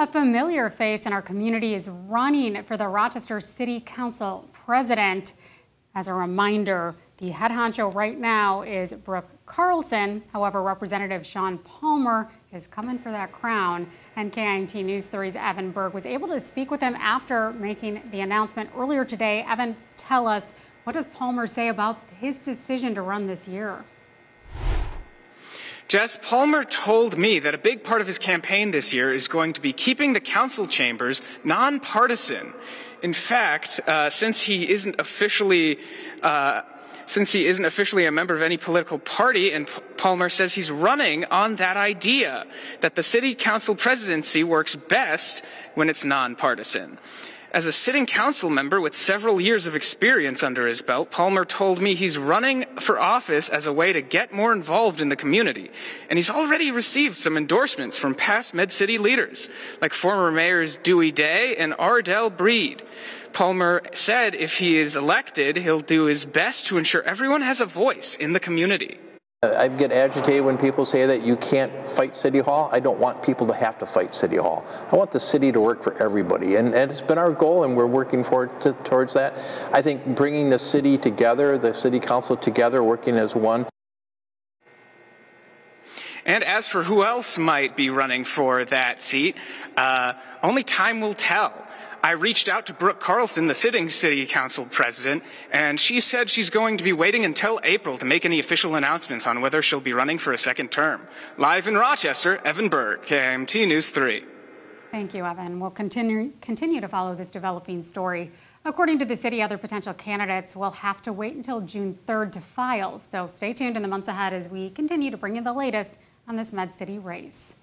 A familiar face in our community is running for the Rochester City Council president. As a reminder, the head honcho right now is Brooke Carlson. However, Representative Shaun Palmer is coming for that crown. And KIMT News 3's Evan Berg was able to speak with him after making the announcement earlier today. Evan, tell us, what does Palmer say about his decision to run this year? Jess Palmer told me that a big part of his campaign this year is going to be keeping the council chambers nonpartisan. In fact, uh, since he isn't officially uh, since he isn't officially a member of any political party, and Palmer says he's running on that idea that the city council presidency works best when it's nonpartisan. As a sitting council member with several years of experience under his belt, Palmer told me he's running for office as a way to get more involved in the community. And he's already received some endorsements from past Med City leaders, like former mayors Dewey Day and Ardell Brede. Palmer said if he is elected, he'll do his best to ensure everyone has a voice in the community. I get agitated when people say that you can't fight City Hall. I don't want people to have to fight City Hall. I want the city to work for everybody, and, and it's been our goal, and we're working to, towards that. I think bringing the city together, the city council together, working as one. And as for who else might be running for that seat, uh, only time will tell. I reached out to Brooke Carlson, the sitting city council president, and she said she's going to be waiting until April to make any official announcements on whether she'll be running for a second term. Live in Rochester, Evan Berg, KIMT News 3. Thank you, Evan. We'll continue, continue to follow this developing story. According to the city, other potential candidates will have to wait until June 3rd to file. So stay tuned in the months ahead as we continue to bring you the latest on this Med City race.